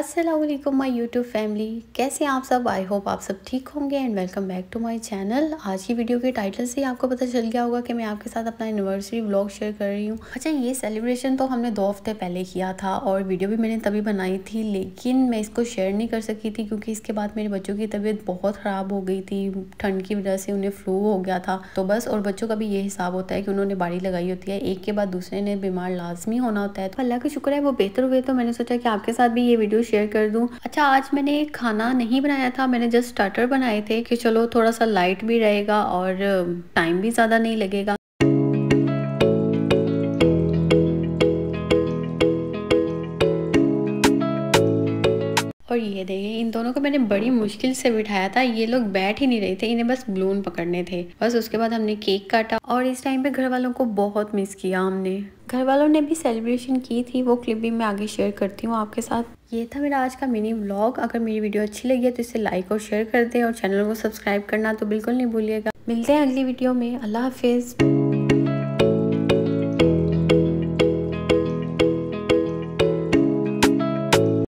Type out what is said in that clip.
Aslam my YouTube family कैसे आप सब? आई होप आप सब ठीक होंगे and welcome back to my channel आज की वीडियो के टाइटल से ही आपको पता चल गया होगा कि मैं आपके साथ अपना एनिवर्सरी ब्लॉग शेयर कर रही हूँ। अच्छा ये सेलिब्रेशन तो हमने दो हफ़्ते पहले किया था और वीडियो भी मैंने तभी बनाई थी, लेकिन मैं इसको शेयर नहीं कर सकी थी क्योंकि इसके बाद मेरे बच्चों की तबीयत बहुत ख़राब हो गई थी, ठंड की वजह से उन्हें फ्लू हो गया था। तो बस, और बच्चों का भी ये हिसाब होता है कि उन्होंने बाड़ी लगाई होती है, एक के बाद दूसरे ने बीमार लाजमी होना होता है। तो अल्लाह का शुक्र है वो बेहतर हुए तो मैंने सोचा कि आपके साथ भी ये वीडियो शेयर कर दूँ। अच्छा आज मैंने खाना नहीं बनाया था, मैंने जस्ट स्टार्टर बनाए थे कि चलो थोड़ा सा लाइट भी रहेगा और टाइम भी ज़्यादा नहीं लगेगा। और ये देखें, इन दोनों को मैंने बड़ी मुश्किल से बिठाया था। ये लोग बैठ ही नहीं रहे थे, इन्हें बस बलून पकड़ने थे। बस उसके बाद हमने केक काटा और इस टाइम पे घर वालों को बहुत मिस किया हमने। घर वालों ने भी सेलिब्रेशन की थी, वो क्लिप भी मैं आगे शेयर करती हूँ आपके साथ। ये था मेरा आज का मिनी व्लॉग अगर मेरी वीडियो अच्छी लगी है तो इसे लाइक और शेयर कर दें और चैनल को सब्सक्राइब करना तो बिल्कुल नहीं भूलिएगा। मिलते हैं अगली वीडियो में। अल्लाह हाफिज़।